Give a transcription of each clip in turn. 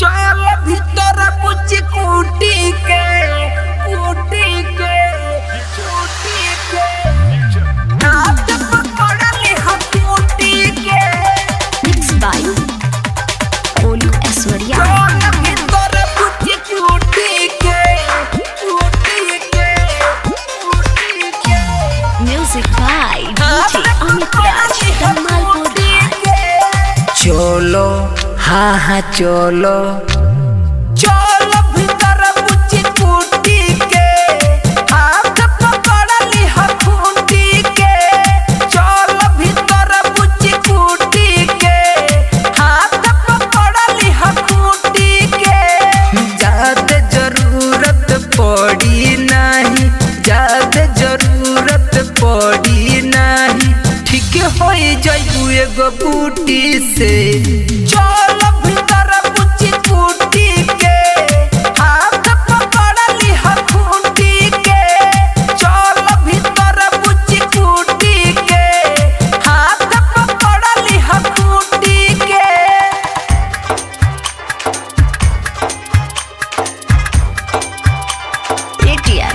चल भीतर कुछ कूटी के कूटी के। हाँ हाँ चलो। चलो भीतर बुच्ची कूटी के हाथ पकड़ली हथूटी के। चलो भीतर बुच्ची कूटी के हाथ पकड़ली हथूटी के। ज़्यादा ज़रूरत पड़ी नहीं ज़्यादा ज़रूरत पड़ी नहीं। ठीक हो जाइबू एगो बूटी से।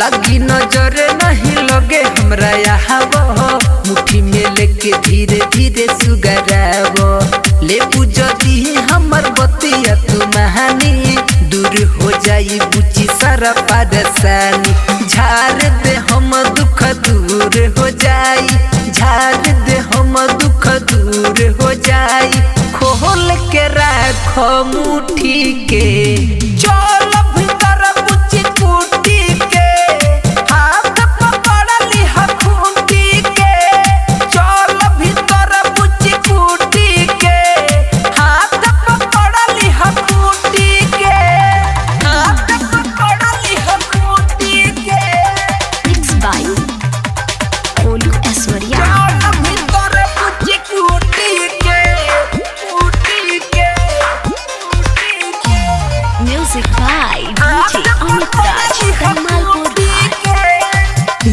लगी नज़र नहीं लगे हमरा यहाँ मुट्ठी में लेके धीरे धीरे सुगरावो ले जदी हमर बतिया तू महानी। दूर हो जाई बुची सारा परेशानी झाड़ दे हम दुख दूर हो जाई। झाड़ दे हम दुख दूर हो जाई। खोल के राख मुट्ठी के। चल Music by DJ Amit Raj. Kamalpur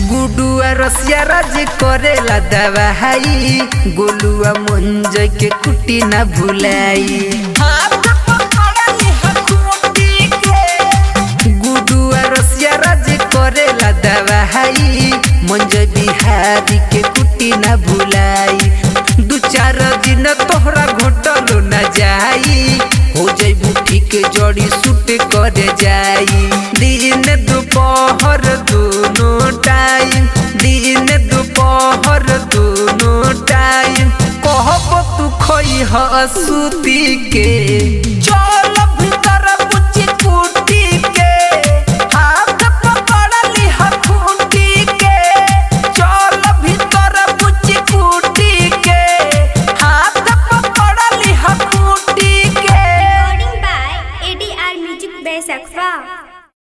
गुडुआ रसिया राज करेला दवाई। गोलुआ मंज के कुटी ना भुलाई। गुडुआ रसिया राज करेला दवाई। मंज बिहारी के कुटी ना भुलाई। दू चार दिन तोहरा घोटलो न जाई। हो जैबू ठीक जड़ी सूट कर जाई। दिन दोपहर दोनों टाइम दिन दोपहर दोनों टाइम। कहब तू खई हसूती के। चल भीतर कुछ कुटी